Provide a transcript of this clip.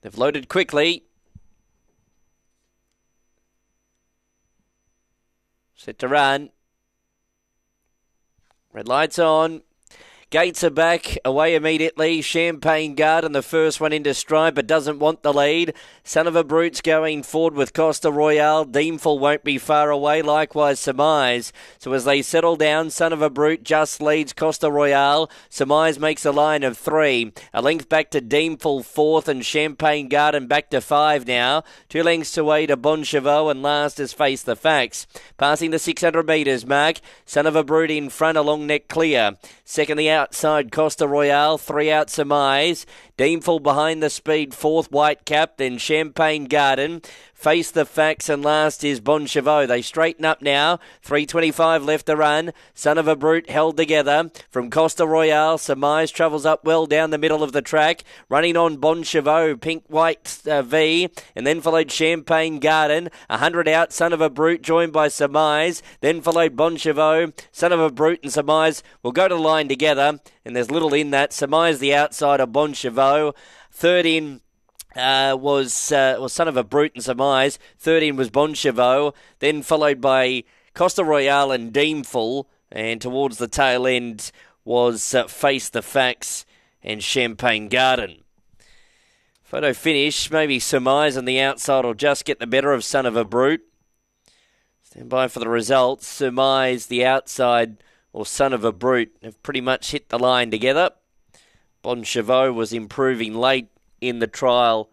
They've loaded quickly. Set to run. Red lights on. Gates are back, away immediately. Champagne Garden, the first one into stride, but doesn't want the lead. Son of a Brut's going forward with Costa Royale. Deemful won't be far away, likewise Surmise. So as they settle down, Son of a Brut just leads Costa Royale. Surmise makes a line of three. A length back to Deemful, fourth, and Champagne Garden back to five now. Two lengths away to Bon and last is Face the Facts. Passing the 600 metres mark, Son of a Brut in front, along neck clear. Second, the outside Costa Royale, three out Surmise. Deemful behind the speed, fourth White Cap, then Champagne Garden. Face the facts, and last is Bon. They straighten up now. 325 left to run. Son of a Brut held together. From Costa Royale, Surmise travels up well down the middle of the track. Running on Bon Pink White uh, V, and then followed Champagne Garden. 100 out, Son of a Brut joined by Surmise. Then followed Bon Son of a Brut and Surmise will go to line together. And there's little in that. Surmise the outside of Bon Chevaux. Third in uh, was uh, was son of a brut and surmise. Thirteen was Bon Chevaux, then followed by Costa Royale and Deemful, and towards the tail end was uh, Face the Facts and Champagne Garden. Photo finish, maybe Surmise on the outside will just get the better of Son of a Brut. Stand by for the results. Surmise the outside or Son of a Brut have pretty much hit the line together. Bon was improving late in the trial